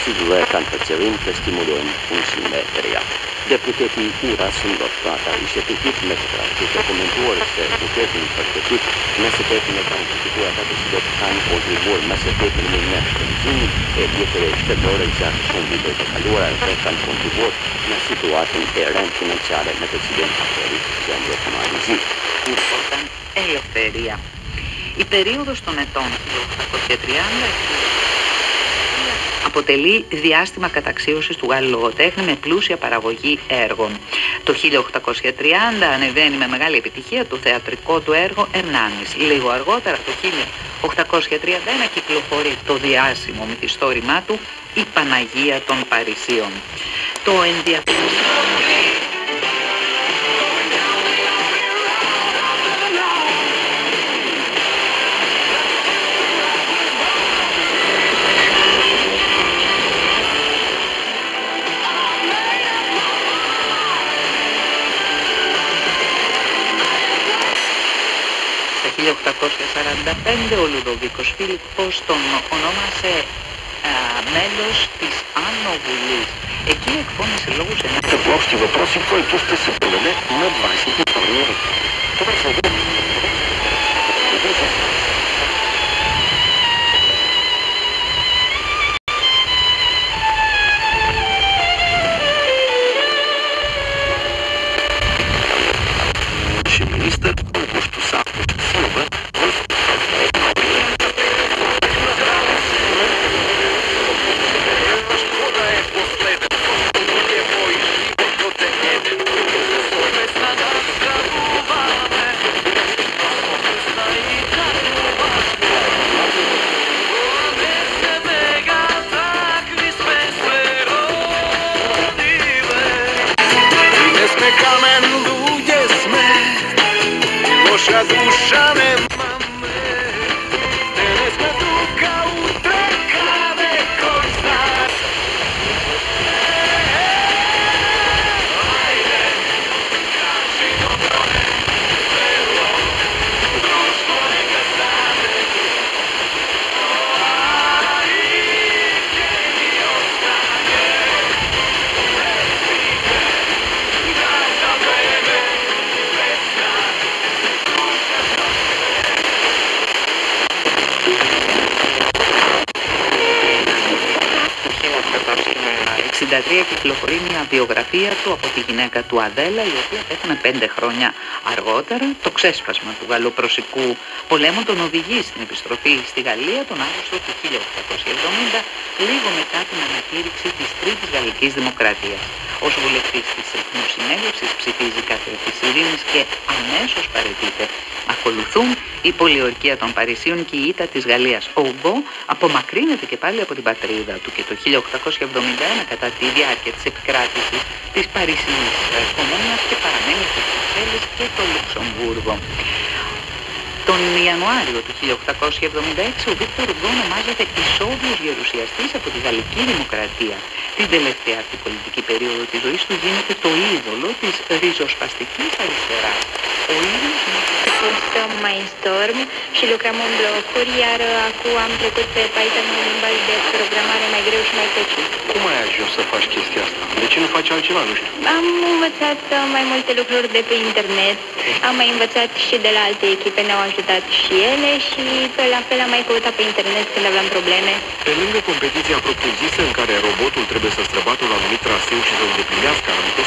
procedură ca înfățărim că stimulăm un simetria. Deputeti ura sunt lottata i certifici che dokumentuar certificaten perspektiv Mässigheterna med konstituera kapacitet kan kontribuer mässigheterna med mässigheterna dietare stabilizza con vita allora kan kontribuer na situaten eran finanziare με presidente Αφέρη σε αντιοθωμάτιση. Όταν ελευθερία. Η περίοδος των ετών 1830 αποτελεί διάστημα καταξίωσης του Γάλλου λογοτέχνη με πλούσια παραγωγή έργων. Το 1830 ανεβαίνει με μεγάλη επιτυχία το θεατρικό του έργο Ερνάνης. Λίγο αργότερα, το 1831, κυκλοφορεί το διάσημο μυθιστόρημά του «Η Παναγία των Παρισίων». Το ενδιαφέρον... ο Λουδοβίκος Φίλιππος τον ονόμασε α, μέλος της Άνω Βουλής. Εκεί εκφώνησε λόγους ενάντια. ludzie smy, poszła z κυκλοφορεί μια βιογραφία του από τη γυναίκα του Αδέλα, η οποία πέθανε πέντε χρόνια αργότερα. Το ξέσπασμα του γαλλοπροσικού πολέμου τον οδηγεί στην επιστροφή στη Γαλλία τον Αύγουστο του 1870, λίγο μετά την ανακήρυξη της Τρίτης Γαλλικής Δημοκρατίας. Ως βουλευτής της Εθνοσυνέλευσης ψηφίζει κατά της ειρήνης και αμέσως παρετείται Ακολουθούν η πολιορκία των Παρισίων και η ήττα της Γαλλίας. Ο Ουγκό απομακρύνεται και πάλι από την πατρίδα του και το 1871 κατά τη διάρκεια της επικράτησης της Παρισινής Κομμούνας και παραμένει στις Βρυξέλλες και το Λουξεμβούργο. Τον Ιανουάριο του 1876 ο Βίκτορ Ουγκό ονομάζεται ισόβιος γερουσιαστής από τη Γαλλική Δημοκρατία. Την τελευταία αυτή πολιτική περίοδο της ζωής του γίνεται το είδωλο της ριζοσπαστικής αριστεράς. Ο ίδιος Stăm Mindstorm și lucrăm în blocuri, iar acum am trecut pe Python un limbaj de programare mai greu și mai precis. Cum ai ajuns să faci chestia asta? De ce nu faci altceva, nu știu? Am învățat mai multe lucruri de pe internet, am mai învățat și de la alte echipe, ne-au ajutat și ele și pe la fel am mai căutat pe internet când aveam probleme. Pe lângă competiția propriu-zisă în care robotul trebuie să străbată un anumit traseu și să îndeplinească anumite